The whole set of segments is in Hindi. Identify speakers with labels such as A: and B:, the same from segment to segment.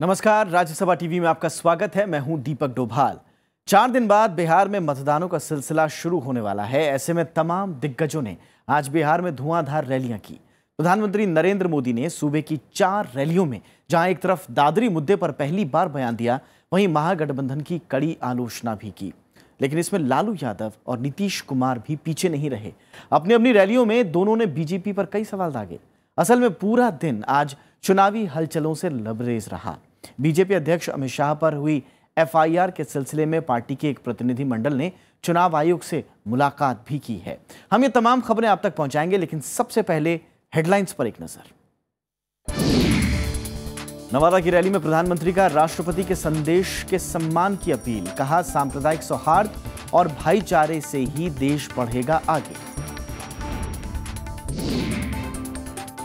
A: नमस्कार, राज्यसभा टीवी में आपका स्वागत है। मैं हूँ दीपक डोभाल। चार दिन बाद बिहार में मतदानों का सिलसिला शुरू होने वाला है। ऐसे में तमाम दिग्गजों ने आज बिहार में धुआंधार रैलियाँ की। प्रधानमंत्री नरेंद्र मोदी ने सूबे की चार रैलियों में, जहाँ एक तरफ़ दादरी मुद्दे पर पहली बार बयान दिया, वहीं महागठबंधन की कड़ी आलोचना भी की। लेकिन इसमें लालू यादव और नीतीश कुमार भी पीछे नहीं रहे। अपनी अपनी रैलियों में दोनों ने बीजेपी पर कई सवाल दागे। असल में पूरा दिन आज चुनावी हलचलों से लबरेज रहा। बीजेपी अध्यक्ष अमित शाह पर हुई एफआईआर के सिलसिले में पार्टी के एक प्रतिनिधि मंडल ने चुनाव आयोग से मुलाकात भी की है। हम ये तमाम खबरें आप तक पहुंचाएँगे, लेकिन सबसे पहले हेडलाइंस पर एक नज़र। नवादा की रैली में प्रधानमंत्री का राष्ट्रपति के संदेश के सम्मान की अपील, कहा सांप्रदायिक सौहार्द और भाईचारे से ही देश बढ़ेगा आगे।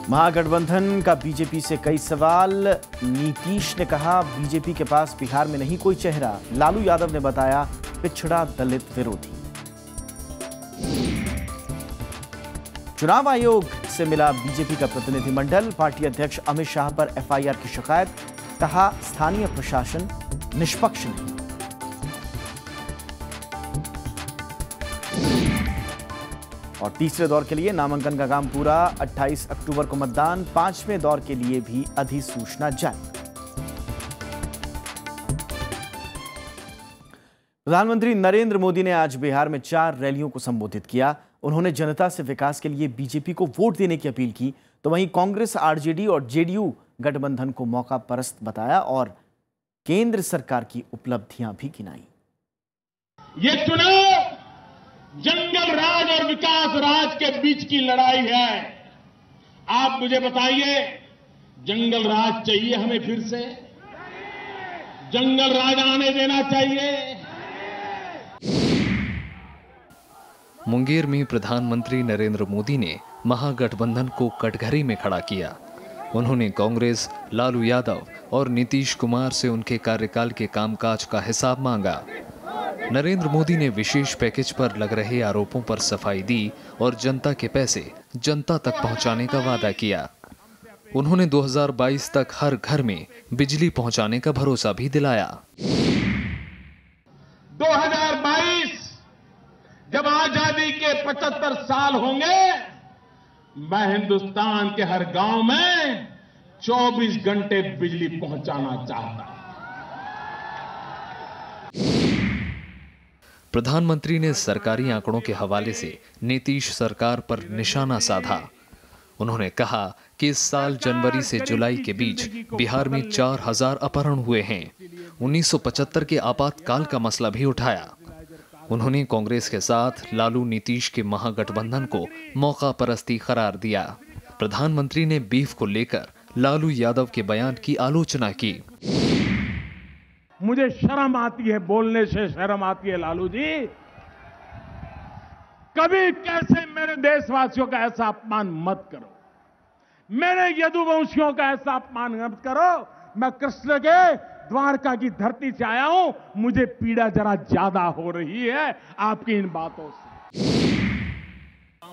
A: महागठबंधन का बीजेपी से कई सवाल। नीतीश ने कहा, बीजेपी के पास बिहार में नहीं कोई चेहरा। लालू यादव ने बताया, पिछड़ा दलित विरोधी। चुनाव आयोग से मिला बीजेपी का प्रतिनिधिमंडल। पार्टी अध्यक्ष अमित शाह पर एफआईआर की शिकायत, कहा स्थानीय प्रशासन निष्पक्ष नहीं। और तीसरे दौर के लिए नामांकन का काम पूरा। 28 अक्टूबर को मतदान, पाँचवें दौर के लिए भी अधिसूचना जारी। प्रधानमंत्री नरेंद्र मोदी ने आज बिहार में चार रैलियों को संबोधित किया। उन्होंने जनता से विकास के लिए बीजेपी को वोट देने की अपील की तो वहीं कांग्रेस, आरजेडी और जेडीयू गठबंधन को मौका परस्त बताया और केंद्र सरकार की उपलब्धियाँ भी गिनाई।
B: ये चुनाव जंगल राज और विकास राज के बीच की लड़ाई है। आप मुझे बताइए, जंगल राज चाहिए हमें फिर से? जंगल राज आने देना चाहिए।
C: मुंगेर में प्रधानमंत्री नरेंद्र मोदी ने महागठबंधन को कटघरे में खड़ा किया। उन्होंने कांग्रेस, लालू यादव और नीतीश कुमार से उनके कार्यकाल के कामकाज का हिसाब मांगा। नरेंद्र मोदी ने विशेष पैकेज पर लग रहे आरोपों पर सफ़ाई दी और जनता के पैसे जनता तक पहुँचाने का वादा किया। उन्होंने 2022 तक हर घर में बिजली पहुँचाने का भरोसा भी दिलाया।
B: 2022 जब आज़ादी के 75 साल होंगे, मैं हिंदुस्तान के हर गाँव में 24 घंटे बिजली पहुंचाना चाहता हूँ।
C: प्रधानमंत्री ने सरकारी आंकड़ों के हवाले से नीतीश सरकार पर निशाना साधा। उन्होंने कहा कि इस साल जनवरी से जुलाई के बीच बिहार में चार हज़ार अपहरण हुए हैं। 1975 के आपातकाल का मसला भी उठाया। उन्होंने कांग्रेस के साथ लालू नीतीश के महागठबंधन को मौका परस्ती करार दिया। प्रधानमंत्री ने बीफ को लेकर लालू यादव के बयान की आलोचना की।
B: मुझे शर्म आती है, बोलने से शर्म आती है लालू जी। कभी कैसे मेरे देशवासियों का ऐसा अपमान मत करो। मेरे यदुवंशियों का ऐसा अपमान मत करो। मैं कृष्ण के द्वारका की धरती से आया हूँ मुझे पीड़ा जरा ज़्यादा हो रही है। आपकी इन बातों से।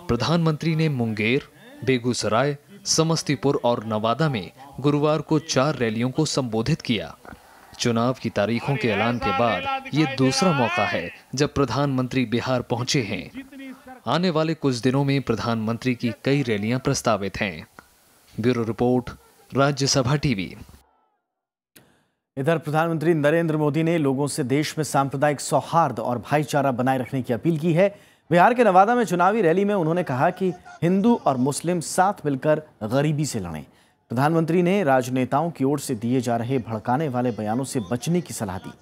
C: प्रधानमंत्री ने मुंगेर बेगूसराय समस्तीपुर और नवादा में गुरुवार को चार रैलियों को संबोधित किया। चुनाव की तारीखों के ऐलान के बाद ये दूसरा मौका है जब प्रधानमंत्री बिहार पहुँचे हैं। आने वाले कुछ दिनों में प्रधानमंत्री की कई रैलियाँ प्रस्तावित हैं। Bureau report Rajya Sabha TV.
A: इधर प्रधानमंत्री नरेंद्र मोदी ने लोगों से देश में सांप्रदायिक सौहार्द और भाईचारा बनाए रखने की अपील की है। बिहार के नवादा में चुनावी रैली में उन्होंने कहा कि हिंदू और मुस्लिम साथ मिलकर गरीबी से लड़ें। प्रधानमंत्री ने राजनेताओं की ओर से दिए जा रहे भड़काने वाले बयानों से बचने की सलाह दी।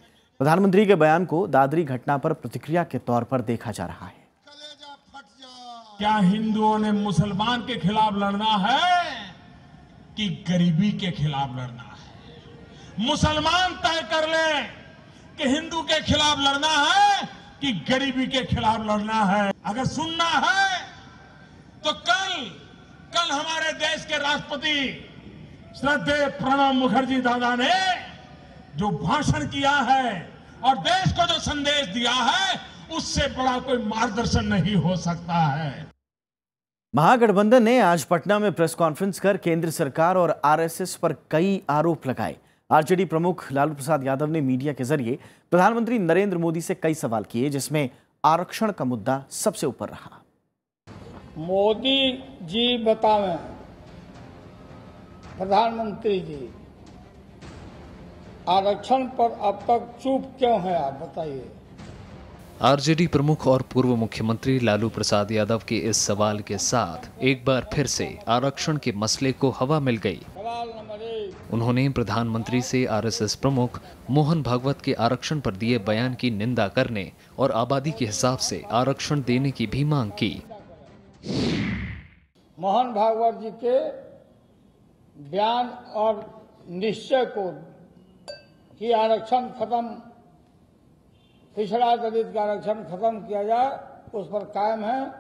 A: प्रधानमंत्री के बयान को दादरी घटना पर प्रतिक्रिया के तौर पर देखा जा रहा है।
B: क्या हिंदुओं ने मुसलमान के खिलाफ लड़ना है कि गरीबी के खिलाफ लड़ना है? मुसलमान तय कर ले कि हिंदू के खिलाफ लड़ना है कि गरीबी के खिलाफ लड़ना है। अगर सुनना है तो कल कल हमारे देश के राष्ट्रपति श्रद्धेय प्रणब मुखर्जी दादा ने जो भाषण किया है और देश को जो संदेश दिया है, उससे बड़ा कोई मार्गदर्शन नहीं हो सकता है।
A: महागठबंधन ने आज पटना में प्रेस कॉन्फ्रेंस कर केंद्र सरकार और आरएसएस पर कई आरोप लगाए। आरजेडी प्रमुख लालू प्रसाद यादव ने मीडिया के ज़रिए प्रधानमंत्री नरेंद्र मोदी से कई सवाल किए जिसमें आरक्षण का मुद्दा सबसे ऊपर रहा।
D: मोदी जी बतावें प्रधानमंत्री जी आरक्षण पर अब तक चुप क्यों है आप बताइए।
C: आरजेडी प्रमुख और पूर्व मुख्यमंत्री लालू प्रसाद यादव के इस सवाल के साथ एक बार फिर से आरक्षण के मसले को हवा मिल गई। उन्होंने प्रधानमंत्री से आरएसएस प्रमुख मोहन भागवत के आरक्षण पर दिए बयान की निंदा करने और आबादी के हिसाब से आरक्षण देने की भी मांग की।
D: मोहन भागवत जी के बयान और निश्चय को कि आरक्षण खत्म, पिछड़ा दलित का आरक्षण खत्म किया जाए, उस पर कायम है।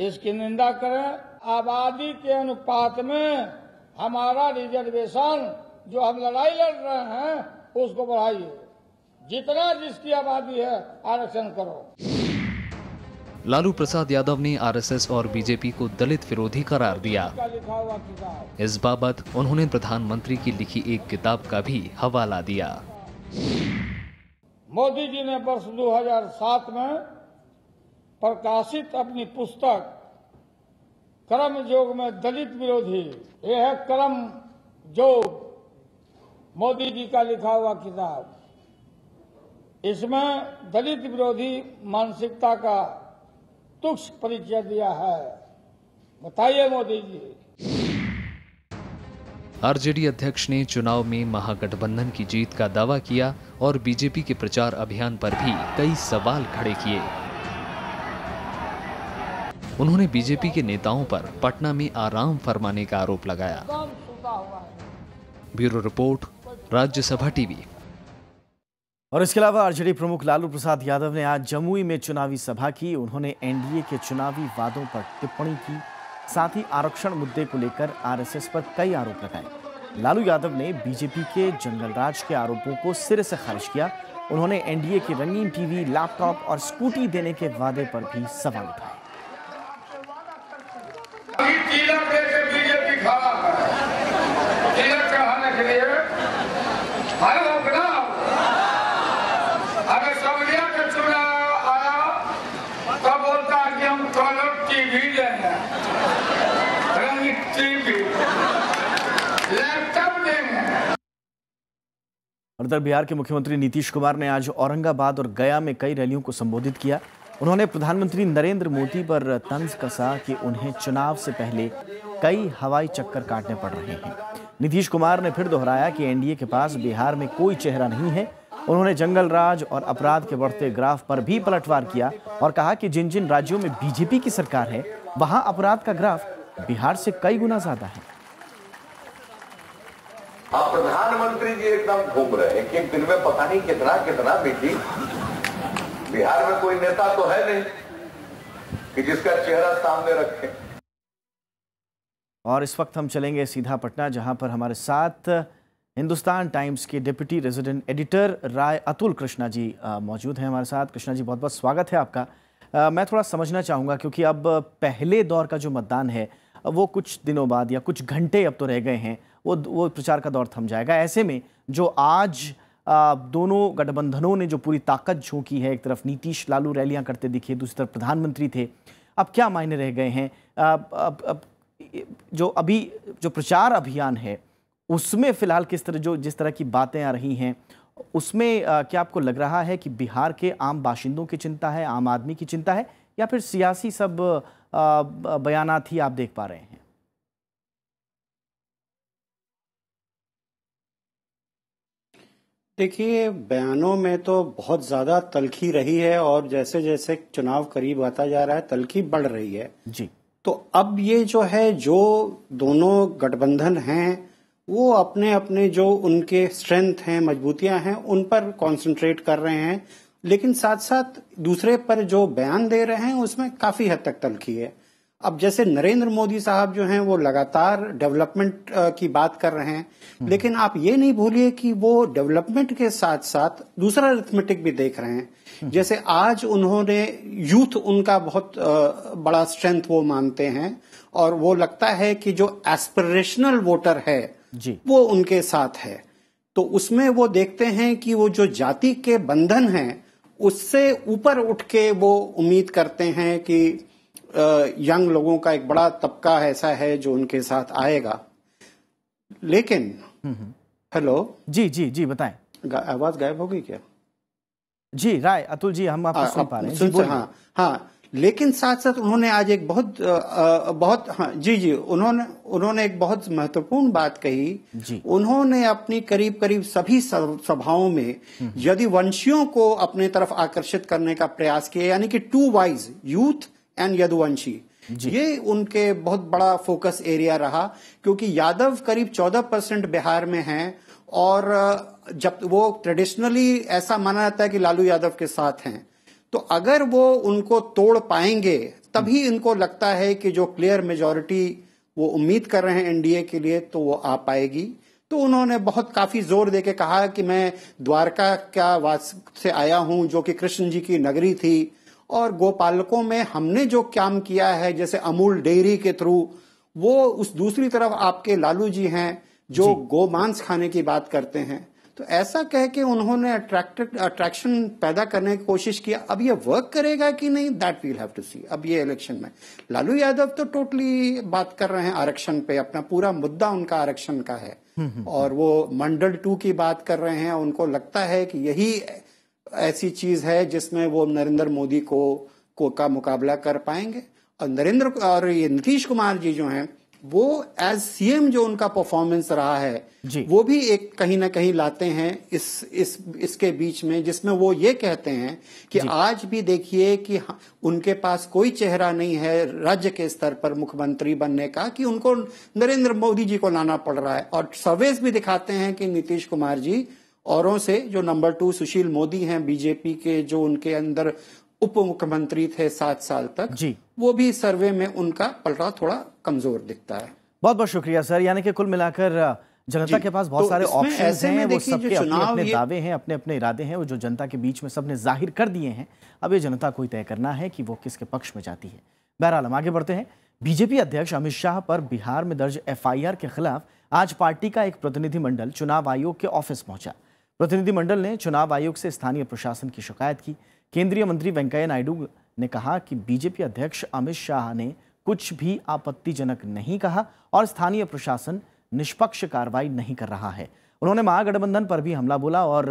D: इसकी निंदा करें। आबादी के अनुपात में हमारा रिजर्वेशन जो हम लड़ाई लड़ रहे हैं उसको बढ़ाइए। जितना जिसकी आबादी है आरक्षण करो।
C: लालू प्रसाद यादव ने आरएसएस और बीजेपी को दलित विरोधी करार दिया। इस बाबत उन्होंने प्रधानमंत्री की लिखी एक किताब का भी हवाला दिया।
D: मोदी जी ने वर्ष 2007 में प्रकाशित अपनी पुस्तक कर्म योग में दलित विरोधी यह है कर्म योग मोदी जी का लिखा हुआ किताब। इसमें दलित विरोधी मानसिकता का तुक्ष परिचय दिया है। बताइए मोदी जी।
C: आरजेडी अध्यक्ष ने चुनाव में महागठबंधन की जीत का दावा किया और बीजेपी के प्रचार अभियान पर भी कई सवाल खड़े किए। उन्होंने बीजेपी के नेताओं पर पटना में आराम फरमाने का आरोप लगाया। Bureau report, Rajya Sabha TV.
A: और इसके अलावा आरजेडी प्रमुख लालू प्रसाद यादव ने आज जमुई में चुनावी सभा की। उन्होंने एनडीए के चुनावी वादों पर टिप्पणी की। साथ ही आरक्षण मुद्दे को लेकर आरएसएस पर कई आरोप लगाए। लालू यादव ने बीजेपी के जंगल राज के आरोपों को सिरे से खारिज किया। उन्होंने एनडीए की रंगीन टीवी, लैपटॉप और स्कूटी देने के वादे पर भी सवाल उठाए।
E: तिलक लेके बीजेपी खड़ा है। तिलक के लिए वो बना अगर का चुनाव आया तब बोलता है कि हम कलर टीवी लेंगे रंगीन टीवी लैपटॉप
A: और इधर बिहार के मुख्यमंत्री नीतीश कुमार ने आज औरंगाबाद और गया में कई रैलियों को संबोधित किया। उन्होंने प्रधानमंत्री नरेंद्र मोदी पर तंज कसा कि उन्हें चुनाव से पहले कई हवाई चक्कर काटने पड़ रहे हैं। नीतीश कुमार ने फिर दोहराया कि एनडीए के पास बिहार में कोई चेहरा नहीं है। उन्होंने जंगल राज और अपराध के बढ़ते ग्राफ पर भी पलटवार किया और कहा कि जिन जिन राज्यों में बीजेपी की सरकार है, वहाँ अपराध का ग्राफ बिहार से कई गुना ज़्यादा है।
F: प्रधानमंत्री जी एकदम घूम रहे हैं कि दिन में पता नहीं कितना कितना मीटिंग बिहार में कोई नेता तो है नहीं कि जिसका चेहरा सामने रखे।
A: और इस वक्त हम चलेंगे सीधा पटना जहाँ पर हमारे साथ हिंदुस्तान टाइम्स के deputy resident editor Rai Atul Krishna ji मौजूद हैं हमारे साथ। कृष्णा जी बहुत बहुत स्वागत है आपका। अ, मैं थोड़ा समझना चाहूँगा क्योंकि अब पहले दौर का जो मतदान है वो कुछ दिनों बाद या कुछ घंटे अब तो रह गए हैं वो वो प्रचार का दौर थम जाएगा। ऐसे में जो आज दोनों गठबंधनों ने जो पूरी ताकत झोंकी है, एक तरफ़ नीतीश लालू रैलियाँ करते दिखे, दूसरी तरफ़ प्रधानमंत्री थे। अब क्या मायने रह गए हैं? अब अब अब, जो अभी, जो प्रचार अभियान है, उसमें फ़िलहाल किस तरह, जो, जिस तरह की बातें आ रही हैं, उसमें क्या आपको लग रहा है कि बिहार के आम बाशिंदों की चिंता है, आम आदमी की चिंता है, या फिर सियासी सब बयानात ही आप देख पा रहे हैं?
G: देखिए बयानों में तो बहुत ज़्यादा तलखी रही है और जैसे जैसे चुनाव करीब आता जा रहा है तलखी बढ़ रही है।
A: जी।
G: तो अब ये जो है जो दोनों गठबंधन हैं वो अपने अपने जो उनके स्ट्रेंथ हैं मजबूतियाँ हैं उन पर कंसंट्रेट कर रहे हैं। लेकिन साथ साथ दूसरे पर जो बयान दे रहे हैं उसमें काफ़ी हद तक तलखी है। अब जैसे नरेंद्र मोदी साहब जो हैं वो लगातार डेवलपमेंट की बात कर रहे हैं। लेकिन आप ये नहीं भूलिए कि वो डेवलपमेंट के साथ साथ दूसरा अरिथमेटिक भी देख रहे हैं। जैसे आज उन्होंने यूथ उनका बहुत बड़ा स्ट्रेंथ वो मानते हैं और वो लगता है कि जो एस्पिरेशनल वोटर है
A: जी।
G: वो उनके साथ है। तो उसमें वो देखते हैं कि वो जो जाति के बंधन हैं उससे ऊपर उठ के वो उम्मीद करते हैं कि यंग लोगों का एक बड़ा तबका ऐसा है जो उनके साथ आएगा। लेकिन हेलो?
A: जी जी जी बताएँ।
G: आवाज़ गायब हो गई क्या?
A: जी राय अतुल जी हम आपको सुन पा रहे हैं। जी
G: हाँ हाँ लेकिन साथ साथ उन्होंने आज एक बहुत आ, बहुत हाँ जी जी उन्होंने उन्होंने एक बहुत महत्वपूर्ण बात कही।
A: जी।
G: उन्होंने अपनी करीब करीब सभी सभाओं में यदि वंशियों को अपने तरफ़ आकर्षित करने का प्रयास किया यानी कि to wise youth and Yaduvanshi ये उनके बहुत बड़ा फोकस एरिया रहा क्योंकि यादव करीब 14 परसेंट बिहार में हैं और जब वो ट्रेडिशनली ऐसा माना जाता है कि लालू यादव के साथ हैं। तो अगर वो उनको तोड़ पाएँगे तभी इनको लगता है कि जो क्लियर मेजोरिटी वो उम्मीद कर रहे हैं एनडीए के लिए तो वो आ पाएगी। तो उन्होंने बहुत काफ़ी ज़ोर देके कहा कि मैं द्वारका का वास से आया हूँ जो कि कृष्ण जी की नगरी थी और गोपालकों में हमने जो काम किया है जैसे अमूल डेयरी के थ्रू वो उस दूसरी तरफ़ आपके लालू जी हैं जो गोमांस खाने की बात करते हैं। तो ऐसा कह के उन्होंने अट्रैक्टेड अट्रैक्शन पैदा करने की कोशिश किया अब ये वर्क करेगा कि नहीं that we'll have to see अब ये इलेक्शन में। लालू यादव तो टोटली बात कर रहे हैं आरक्षण पे अपना पूरा मुद्दा उनका आरक्षण का है। और वो मंडल टू की बात कर रहे हैं उनको लगता है कि यही ऐसी चीज़ है जिसमें वो नरेंद्र मोदी को को का मुकाबला कर पाएँगे। और नरेंद्र और ये नीतीश कुमार जी जो हैं वो एज सीएम जो उनका परफॉर्मेंस रहा है
A: जी।
G: वो भी एक कहीं ना कहीं लाते हैं इस इस इसके बीच में जिसमें वो ये कहते हैं कि आज भी देखिए कि उनके पास कोई चेहरा नहीं है राज्य के स्तर पर मुख्यमंत्री बनने का कि उनको नरेंद्र मोदी जी को लाना पड़ रहा है। और सर्वेस भी दिखाते हैं कि नीतीश कुमार जी औरों से जो नंबर टू सुशील मोदी हैं बीजेपी के जो उनके अंदर उप मुख्यमंत्री थे सात साल तक
A: जी।
G: वो भी सर्वे में उनका पलटा थोड़ा कमज़ोर दिखता है।
A: बहुत बहुत शुक्रिया सर। यानी कि कुल मिलाकर जनता के पास बहुत
G: तो
A: सारे ऑप्शन हैं वो सबके अपने अपने दावे हैं अपने अपने इरादे हैं वो जो जनता के बीच में सबने ज़ाहिर कर दिए हैं अब ये जनता को ही तय करना है कि वो किसके पक्ष में जाती है। बहरहाल हम आगे बढ़ते हैं। बीजेपी अध्यक्ष अमित शाह पर बिहार में दर्ज एफआईआर के खिलाफ आज पार्टी का एक प्रतिनिधिमंडल चुनाव आयोग के ऑफ़िस पहुँचा। प्रतिनिधिमंडल ने चुनाव आयोग से स्थानीय प्रशासन की शिकायत की। केंद्रीय मंत्री वेंकैया नायडू ने कहा कि बीजेपी अध्यक्ष अमित शाह ने कुछ भी आपत्तिजनक नहीं कहा और स्थानीय प्रशासन निष्पक्ष कार्रवाई नहीं कर रहा है। उन्होंने महागठबंधन पर भी हमला बोला और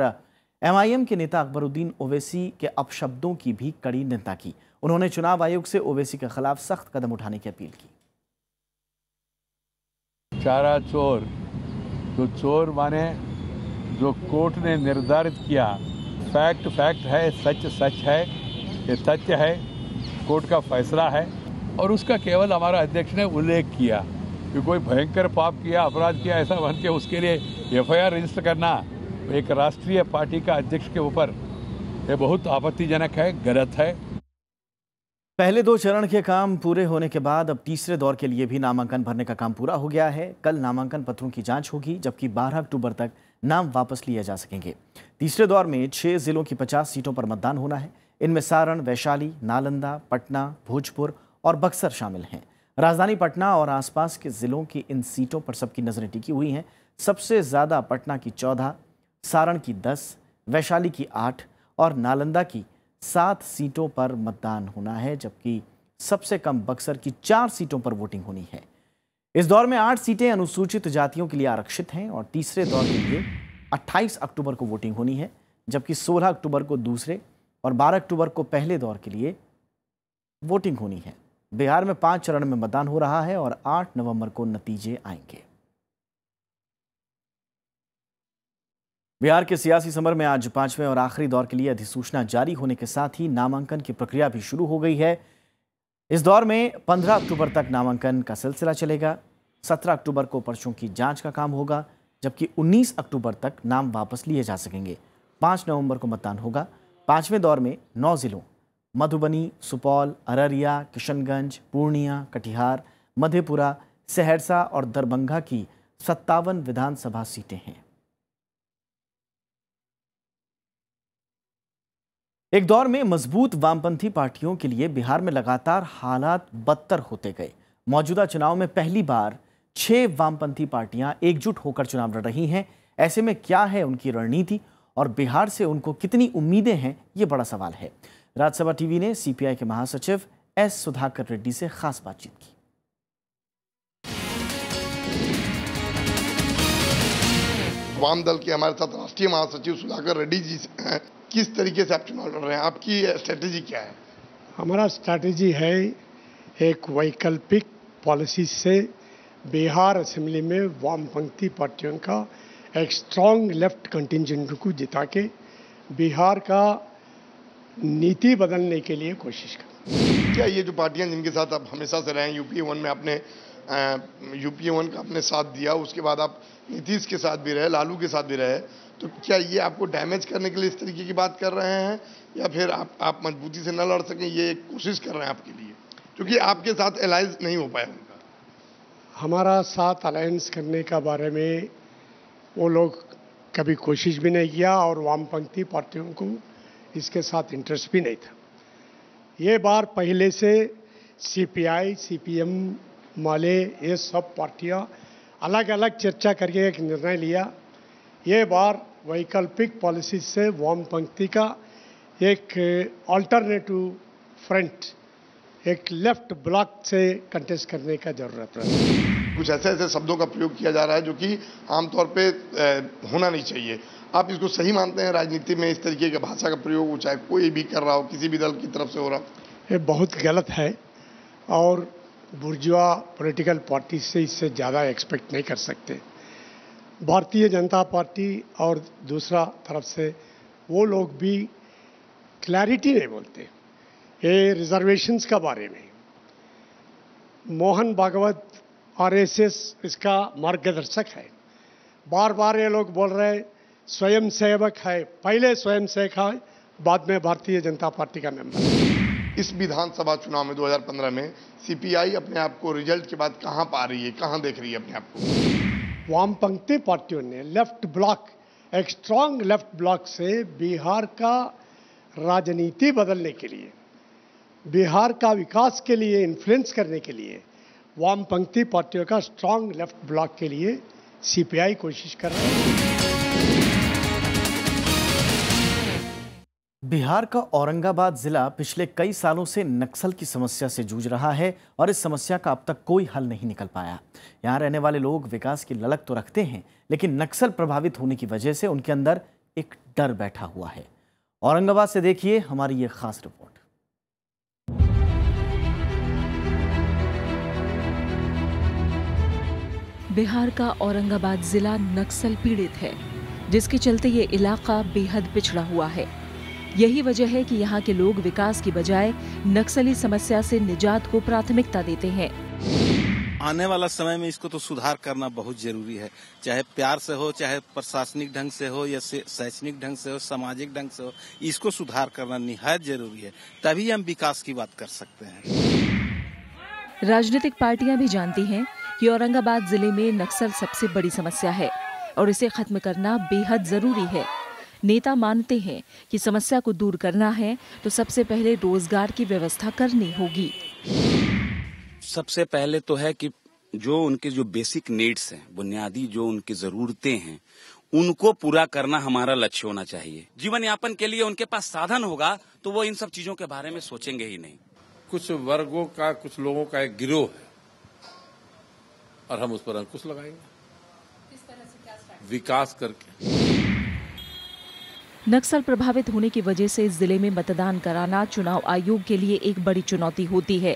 A: एमआईएम के नेता अकबरुद्दीन ओवैसी के अपशब्दों की भी कड़ी निंदा की। उन्होंने चुनाव आयोग से ओवैसी के खिलाफ सख्त कदम उठाने की अपील की।
H: चारा चोर, जो चोर माने जो कोर्ट ने निर्धारित किया फैक्ट फैक्ट है, सच सच है, ये तथ्य है, कोर्ट का फैसला है, और उसका केवल हमारा अध्यक्ष ने उल्लेख किया कि कोई भयंकर पाप किया, अपराध किया, ऐसा बन के उसके लिए एफआईआर रजिस्टर करना एक राष्ट्रीय पार्टी का अध्यक्ष के ऊपर ये बहुत आपत्तिजनक है, गलत है।
A: पहले दो चरण के काम पूरे होने के बाद अब तीसरे दौर के लिए भी नामांकन भरने का काम पूरा हो गया है। कल नामांकन पत्रों की जाँच होगी, जबकि 12 अक्टूबर तक नाम वापस लिए जा सकेंगे। तीसरे दौर में छह जिलों की 50 सीटों पर मतदान होना है। इनमें सारण, वैशाली, नालंदा, पटना, भोजपुर और बक्सर शामिल हैं। राजधानी पटना और आसपास के जिलों की इन सीटों पर सबकी नज़रें टिकी हुई हैं। सबसे ज़्यादा पटना की चौदह, सारण की दस, वैशाली की आठ और नालंदा की सात सीटों पर मतदान होना है, जबकि सबसे कम बक्सर की चार सीटों पर वोटिंग होनी है। इस दौर में आठ सीटें अनुसूचित जातियों के लिए आरक्षित हैं और तीसरे दौर के लिए 28 अक्टूबर को वोटिंग होनी है, जबकि 16 अक्टूबर को दूसरे और 12 अक्टूबर को पहले दौर के लिए वोटिंग होनी है। बिहार में पाँच चरण में मतदान हो रहा है और 8 नवंबर को नतीजे आएँगे। बिहार के सियासी समर में आज पाँचवें और आखिरी दौर के लिए अधिसूचना जारी होने के साथ ही नामांकन की प्रक्रिया भी शुरू हो गई है। इस दौर में 15 अक्टूबर तक नामांकन का सिलसिला चलेगा। 17 अक्टूबर को पर्चों की जाँच का काम होगा, जबकि 19 अक्टूबर तक नाम वापस लिए जा सकेंगे। 5 नवंबर को मतदान होगा। पाँचवें दौर में नौ जिलों, मधुबनी, सुपौल, अररिया, किशनगंज, पूर्णिया, कटिहार, मधेपुरा, सहरसा और दरभंगा की सत्तावन विधानसभा सीटें हैं। एक दौर में मज़बूत वामपंथी पार्टियों के लिए बिहार में लगातार हालात बदतर होते गए। मौजूदा चुनाव में पहली बार छह वामपंथी पार्टियाँ एकजुट होकर चुनाव लड़ रही हैं। ऐसे में क्या है उनकी रणनीति और बिहार से उनको कितनी उम्मीदें हैं, ये बड़ा सवाल है। राज्यसभा टीवी ने सीपीआई के महासचिव एस सुधाकर रेड्डी से खास बातचीत की।
I: वाम दल के हमारे साथ राष्ट्रीय महासचिव सुधाकर रेड्डी जी हैं। किस तरीके से आप चुनाव लड़ रहे हैं? आपकी स्ट्रेटेजी क्या है?
J: हमारा स्ट्रैटेजी है एक वैकल्पिक पॉलिसी से बिहार असेंबली में वामपंथी पार्टियों का एक स्ट्रांग लेफ़्ट कंटिजेंट को जिता के बिहार का नीति बदलने के लिए कोशिश कर
I: क्या ये जो पार्टियाँ जिनके साथ आप हमेशा से रहे हैं यूपीए वन में आपने यूपीए वन का आपने साथ दिया उसके बाद आप नीतीश के साथ भी रहे लालू के साथ भी रहे तो क्या ये आपको डैमेज करने के लिए इस तरीके की बात कर रहे हैं? या फिर आप आप मजबूती से न लड़ सकें, ये एक कोशिश कर रहे हैं आपके लिए? क्योंकि आपके साथ अलायंस नहीं हो पाया उनका।
J: हमारा साथ अलायंस करने का बारे में वो लोग कभी कोशिश भी नहीं किया और वामपंथी पार्टियों को इसके साथ इंटरेस्ट भी नहीं था। ये बार पहले से सीपीआई सीपीएम माले, ये सब पार्टियाँ अलग अलग चर्चा करके एक निर्णय लिया। ये बार वैकल्पिक पॉलिसी से वामपंथी का एक अल्टरनेटिव फ्रंट एक लेफ़्ट ब्लॉक से कंटेस्ट करने का ज़रूरत है।
I: कुछ ऐसे ऐसे शब्दों का प्रयोग किया जा रहा है जो कि आमतौर पे होना नहीं चाहिए। आप इसको सही मानते हैं राजनीति में इस तरीके की भाषा का प्रयोग चाहे कोई भी कर रहा हो किसी भी दल की तरफ़ से हो रहा हो?
J: ये बहुत गलत है और बुर्जुआ पॉलिटिकल पार्टी से इससे ज़्यादा एक्सपेक्ट नहीं कर सकते। भारतीय जनता पार्टी और दूसरा तरफ़ से वो लोग भी क्लैरिटी नहीं बोलते। ये रिजर्वेशंस का बारे में। मोहन भागवत आरएसएस इसका मार्गदर्शक है। बार बार ये लोग बोल रहे स्वयं सेवक है। पहले स्वयं सेवक है, बाद में भारतीय जनता पार्टी का मेंबर
I: इस विधानसभा चुनाव में 2015 में सीपीआई अपने आप को रिज़ल्ट के बाद कहाँ पा रही है, कहाँ देख रही है अपने आप को?
J: वामपंथी पार्टियों ने लेफ़्ट ब्लॉक, एक स्ट्रांग लेफ़्ट ब्लॉक से बिहार का राजनीति बदलने के लिए, बिहार का विकास के लिए इन्फ्लुएंस करने के लिए वामपंथी पार्टियों का स्ट्रांग लेफ़्ट ब्लॉक के लिए सीपीआई कोशिश कर रहा है।
A: बिहार का औरंगाबाद जिला पिछले कई सालों से नक्सल की समस्या से जूझ रहा है और इस समस्या का अब तक कोई हल नहीं निकल पाया। यहाँ रहने वाले लोग विकास की ललक तो रखते हैं, लेकिन नक्सल प्रभावित होने की वजह से उनके अंदर एक डर बैठा हुआ है। औरंगाबाद से देखिए हमारी ये खास रिपोर्ट।
K: बिहार का औरंगाबाद जिला नक्सल पीड़ित है, जिसके चलते ये इलाका बेहद पिछड़ा हुआ है। यही वजह है कि यहाँ के लोग विकास की बजाय नक्सली समस्या से निजात को प्राथमिकता देते हैं।
L: आने वाला समय में इसको तो सुधार करना बहुत ज़रूरी है। चाहे प्यार से हो चाहे प्रशासनिक ढंग से हो या शैक्षणिक ढंग से हो सामाजिक ढंग से हो इसको सुधार करना निहायत ज़रूरी है। तभी हम विकास की बात कर सकते हैं।
K: राजनीतिक पार्टियाँ भी जानती हैं कि औरंगाबाद ज़िले में नक्सल सबसे बड़ी समस्या है और इसे खत्म करना बेहद ज़रूरी है। नेता मानते हैं कि समस्या को दूर करना है तो सबसे पहले रोज़गार की व्यवस्था करनी होगी।
L: सबसे पहले तो है कि जो उनके जो बेसिक नीड्स हैं बुनियादी जो उनकी जरूरतें हैं उनको पूरा करना हमारा लक्ष्य होना चाहिए। जीवन यापन के लिए उनके पास साधन होगा तो वो इन सब चीज़ों के बारे में सोचेंगे ही नहीं।
M: कुछ वर्गों का कुछ लोगों का एक गिरोह है और हम उस पर अंकुश लगाएँगे। विकास करके।
K: नक्सल प्रभावित होने की वजह से ज़िले में मतदान कराना चुनाव आयोग के लिए एक बड़ी चुनौती होती है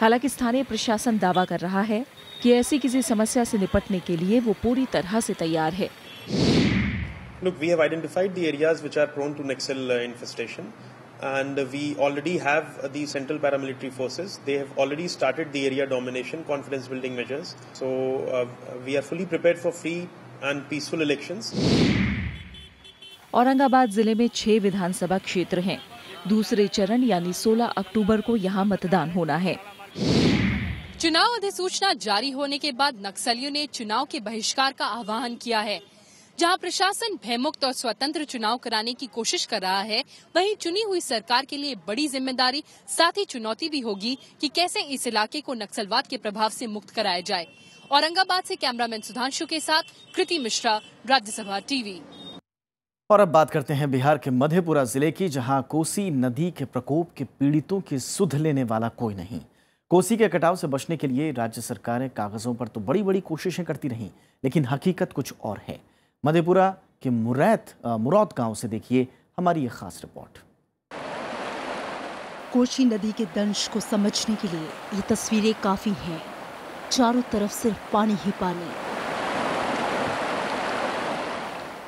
K: हालाँकि स्थानीय प्रशासन दावा कर रहा है कि ऐसी किसी समस्या से निपटने के लिए वो पूरी तरह से तैयार है
N: Look, we have identified the areas which are prone to Naxal uh, infestation, and we already have uh, the central paramilitary forces. They have already started the area domination, confidence building measures. So uh, we are fully prepared for free and peaceful elections.
K: Aurangabad ज़िले में छह विधानसभा क्षेत्र हैं। दूसरे चरण यानी 16 अक्टूबर को यहाँ मतदान होना है।
O: चुनाव अधिसूचना जारी होने के बाद नक्सलियों ने चुनाव के बहिष्कार का आह्वान किया है। जहाँ प्रशासन भयमुक्त और स्वतंत्र चुनाव कराने की कोशिश कर रहा है, वहीं चुनी हुई सरकार के लिए बड़ी ज़िम्मेदारी, साथ ही चुनौती भी होगी कि कैसे इस इलाके को नक्सलवाद के प्रभाव से मुक्त कराया जाए। औरंगाबाद से कैमरामैन सुधांशु के साथ कृति मिश्रा, राज्यसभा टीवी।
A: और अब बात करते हैं बिहार के मधेपुरा ज़िले की, जहाँ कोसी नदी के प्रकोप के पीड़ितों की सुध लेने वाला कोई नहीं। कोसी के कटाव से बचने के लिए राज्य सरकारें कागजों पर तो बड़ी बड़ी कोशिशें करती रहीं, लेकिन हकीकत कुछ और है। मधेपुरा के मुरैत मुरौद गाँव से देखिए हमारी ये खास रिपोर्ट।
P: कोशी नदी के दंश को समझने के लिए ये तस्वीरें काफ़ी हैं। चारों तरफ़ सिर्फ़ पानी ही पानी।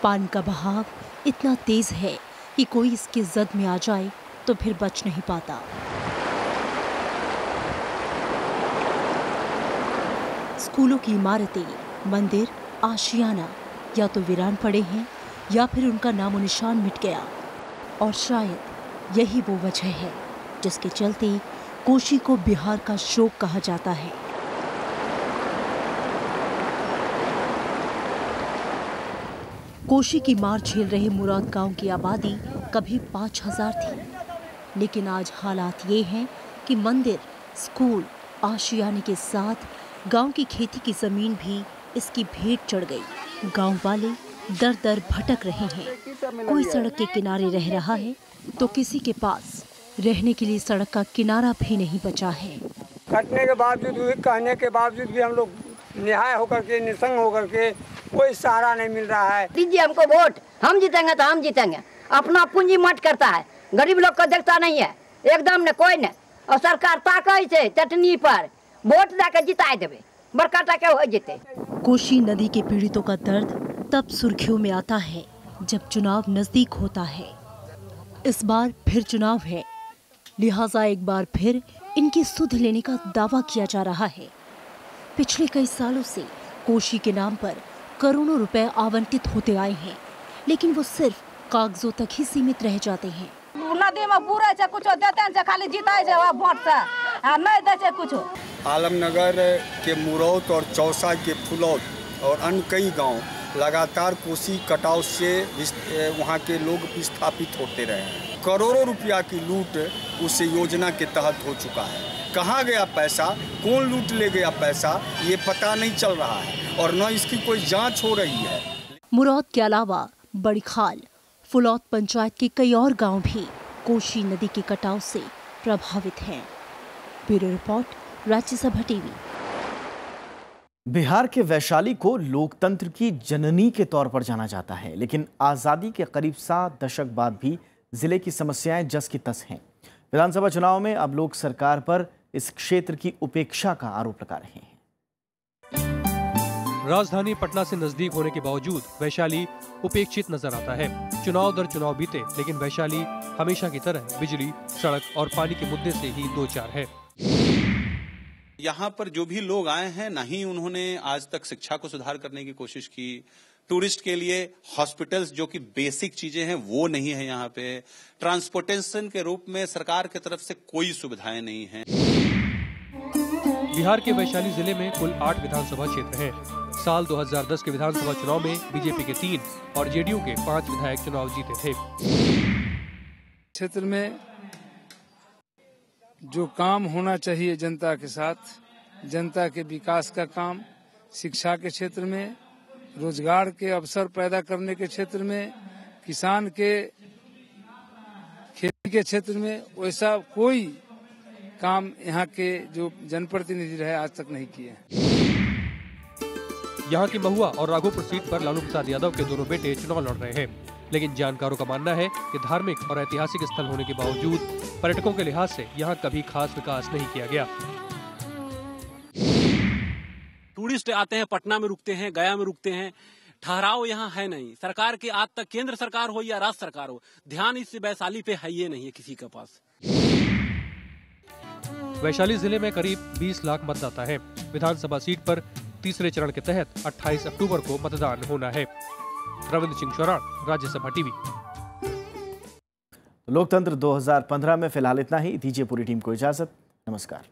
P: पानी का बहाव इतना तेज है कि कोई इसके जद में आ जाए तो फिर बच नहीं पाता। स्कूलों की इमारतें, मंदिर, आशियाना, या तो वीरान पड़े हैं, या फिर उनका नामो निशान मिट गया। और शायद यही वो वजह है जिसके चलते कोशी को बिहार का शोक कहा जाता है। कोशी की मार झेल रहे मुराद गाँव की आबादी कभी पाँच हज़ार थी। लेकिन आज हालात ये हैं कि मंदिर, स्कूल, आशियाने के साथ गाँव की खेती की ज़मीन भी इसकी भेंट चढ़ गई। गाँव वाले दर दर भटक रहे हैं। कोई सड़क के किनारे रह रहा है तो किसी के पास रहने के लिए सड़क का किनारा भी नहीं बचा है।
Q: कटने के बावजूद कहने के बावजूद भी हम लोग निहाय होकर के, निसंग होकर के कोई सहारा नहीं मिल रहा है।
R: दीजिए हमको वोट। हम जीतेंगे तो हम जीतेंगे। अपना पूंजी मट करता है। गरीब लोग को देखता नहीं है। एकदम ने कोई ने। और सरकार ताकई से चटनी पर वोट दे के जिताए देवे। बड़का टके हो जीते।
P: कोशी नदी के पीड़ितों का दर्द तब सुर्खियों में आता है जब चुनाव नज़दीक होता है। इस बार फिर चुनाव है। लिहाजा एक बार फिर इनकी सुध लेने का दावा किया जा रहा है। पिछले कई सालों से कोशी के नाम पर करोड़ों रुपए आवंटित होते आए हैं लेकिन वो सिर्फ़ कागजों तक ही सीमित रह जाते हैं।
S: नदी में पूरे से कुछ देते हैं खाली जीता है वोट से। नहीं देते कुछ
T: आलमनगर के मुरौत और चौसा के फुलौत और अन्य कई गाँव लगातार कोसी कटाव से वहाँ के लोग विस्थापित होते रहे हैं। करोड़ों रुपया की लूट उस योजना के तहत हो चुका है। कहाँ गया पैसा कौन लूट ले गया पैसा ये पता नहीं चल रहा है और न इसकी कोई जाँच हो रही है।
P: मुरौद के अलावा बड़ी खाल फुलौत पंचायत के कई और गाँव भी कोशी नदी के कटाव से प्रभावित हैं। Bureau report Rajya Sabha TV.
A: Bihar के वैशाली को लोकतंत्र की जननी के तौर पर जाना जाता है लेकिन आज़ादी के करीब सात दशक बाद भी ज़िले की समस्याएँ जस की तस हैं। विधानसभा चुनाव में अब लोग सरकार पर इस क्षेत्र की उपेक्षा का आरोप लगा रहे हैं।
U: राजधानी पटना से नज़दीक होने के बावजूद वैशाली उपेक्षित नज़र आता है। चुनाव दर चुनाव बीते लेकिन वैशाली हमेशा की तरह बिजली सड़क और पानी के मुद्दे से ही दो चार है।
L: यहाँ पर जो भी लोग आए हैं ना ही उन्होंने आज तक शिक्षा को सुधार करने की कोशिश की। टूरिस्ट के लिए हॉस्पिटल्स जो कि बेसिक चीज़ें हैं वो नहीं है यहाँ पे। ट्रांसपोर्टेशन के रूप में सरकार की तरफ़ से कोई सुविधाएँ नहीं है।
U: बिहार के वैशाली ज़िले में कुल आठ विधानसभा क्षेत्र हैं। साल 2010 के विधानसभा चुनाव में बीजेपी के तीन और जेडीयू के पाँच विधायक चुनाव जीते थे
J: क्षेत्र में जो काम होना चाहिए जनता के साथ, जनता के विकास का काम, शिक्षा के क्षेत्र में, रोज़गार के अवसर पैदा करने के क्षेत्र में, किसान के खेती के क्षेत्र में, वैसा कोई काम यहाँ के जो जनप्रतिनिधि रहे आज तक नहीं किए
U: यहाँ की महुआ और राघोपुर सीट पर लालू प्रसाद यादव के दोनों बेटे चुनाव लड़ रहे हैं। लेकिन जानकारों का मानना है कि धार्मिक और ऐतिहासिक स्थल होने के बावजूद पर्यटकों के लिहाज से यहाँ कभी खास विकास नहीं किया गया।
V: टूरिस्ट आते हैं पटना में रुकते हैं गया में रुकते हैं। ठहराव यहाँ है नहीं। सरकार के आज तक केंद्र सरकार हो या राज्य सरकार हो ध्यान इस वैशाली पे है ये नहीं है किसी के पास।
U: वैशाली ज़िले में करीब 20 लाख मतदाता हैं। विधानसभा सीट पर तीसरे चरण के तहत 28 अक्टूबर को मतदान होना है। रविंद्र सिंह चौरान राज्यसभा टीवी।
A: लोकतंत्र 2015 में फ़िलहाल इतना ही। दीजिए पूरी टीम को इजाज़त। नमस्कार।